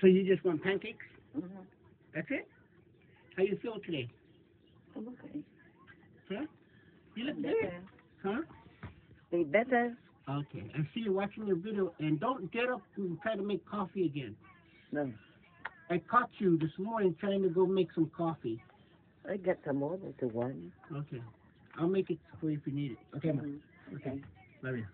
So you just want pancakes? Mm-hmm. That's it? How you feel today? I'm okay. Huh? You look good. Better. Huh? Be better. Okay. I see you watching your video and don't get up and try to make coffee again. No. I caught you this morning trying to go make some coffee. I got some more the one. Okay. I'll make it for you if you need it. Okay, mm Mhm. Okay. Love you.